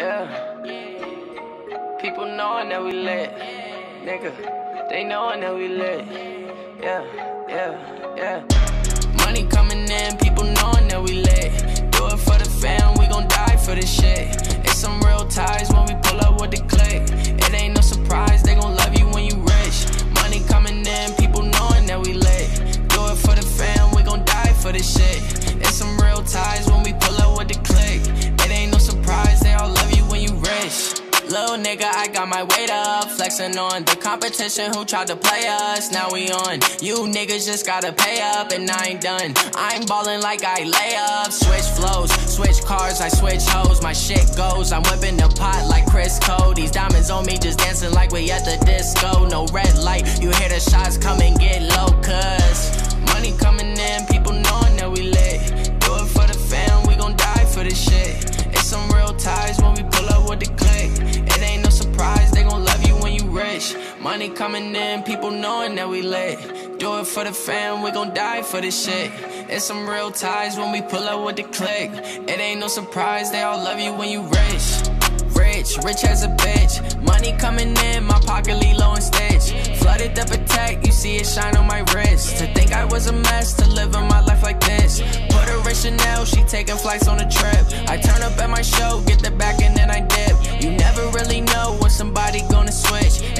Yeah. People knowing that we lit. Nigga, they knowing that we lit. Yeah, yeah, yeah. Money coming in, people knowing that we lit. Nigga, I got my weight up, flexing on the competition who tried to play us. Now we on. You niggas just gotta pay up, and I ain't done. I'm ballin' like I lay up. Switch flows, switch cars, I switch hoes. My shit goes, I'm whipping the pot like Chris Cole. These diamonds on me just dancing like we at the disco. No red light, you hear the shots come and get low, cuz Money coming in, people knowing that we lit. Do it for the fam, we gon' die for this shit. It's some real ties when we pull up with the click. It ain't no surprise, they all love you when you rich. Rich, rich as a bitch. Money coming in, my pocket low and stitch. Flooded the Patek, you see it shine on my wrist. To think I was a mess, to live in my life like this. Put her in Chanel, she taking flights on a trip. I turn up at my show,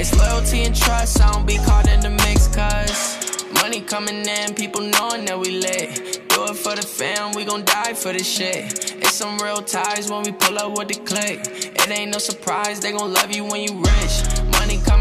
It's loyalty and trust, I don't be caught in the mix, cuz. Money coming in, people knowing that we lit. Do it for the fam, we gon' die for this shit. It's some real ties when we pull up with the click. It ain't no surprise, they gon' love you when you rich. Money coming